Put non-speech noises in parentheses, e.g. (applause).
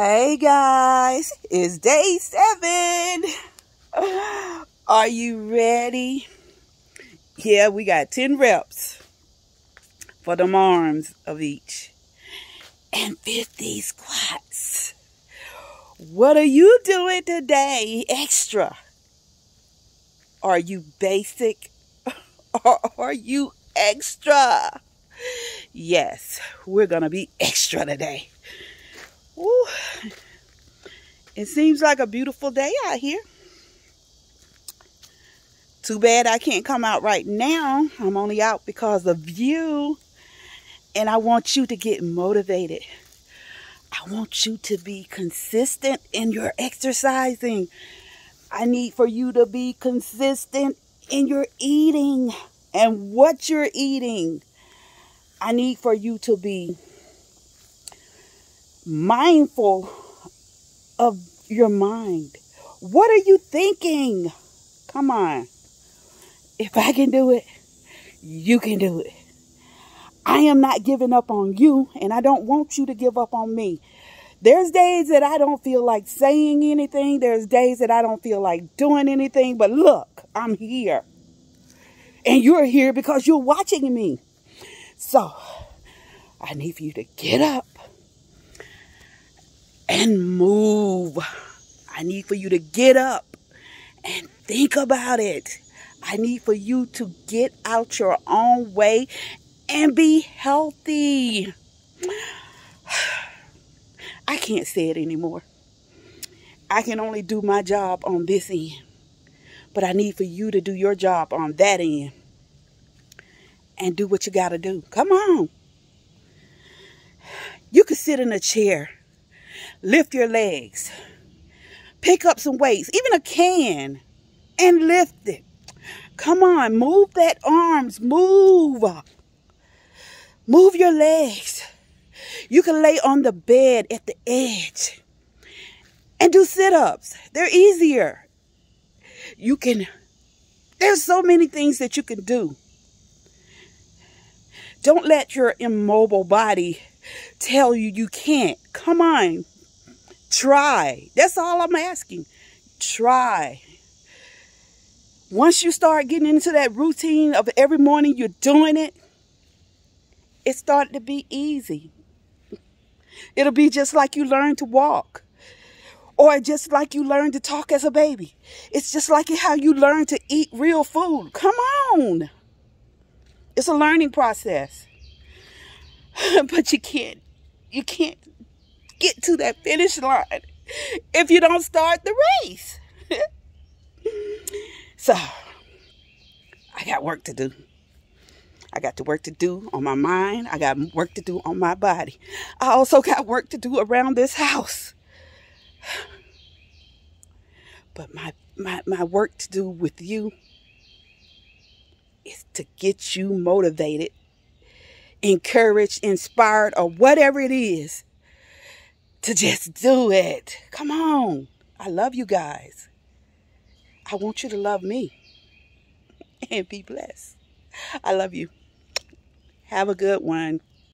Hey guys, it's day seven. Are you ready? Yeah, we got 10 reps for the arms of each and 50 squats. What are you doing today extra? Are you basic (laughs) or are you extra? Yes, we're going to be extra today. It seems like a beautiful day out here. Too bad I can't come out right now. I'm only out because of you. And I want you to get motivated. I want you to be consistent in your exercising. I need for you to be consistent in your eating and what you're eating. I need for you to be mindful of your mind. What are you thinking? Come on. If I can do it, you can do it. I am not giving up on you, and I don't want you to give up on me. There's days that I don't feel like saying anything. There's days that I don't feel like doing anything. But look, I'm here. And you're here because you're watching me. So, I need for you to get up and move. I need for you to get up and think about it. I need for you to get out your own way and be healthy. (sighs) I can't say it anymore. I can only do my job on this end. But I need for you to do your job on that end. And do what you got to do. Come on. You could sit in a chair lift your legs, pick up some weights, even a can, and lift it. Come on, move that arms, move. Move your legs. You can lay on the bed at the edge and do sit-ups. They're easier. You can, there's so many things that you can do. Don't let your immobile body tell you you can't. Come on, Try. That's all I'm asking. Try. Once you start getting into that routine of every morning you're doing it, it started to be easy. It'll be just like you learn to walk. Or just like you learn to talk as a baby. It's just like how you learn to eat real food. Come on. It's a learning process. (laughs) but you can't you can't get to that finish line if you don't start the race. (laughs) so, I got work to do. I got the work to do on my mind. I got work to do on my body. I also got work to do around this house. (sighs) But my, my, my work to do with you is to get you motivated, encouraged, inspired, or whatever it is to just do it. Come on. I love you guys. I want you to love me (laughs) and be blessed. I love you. Have a good one.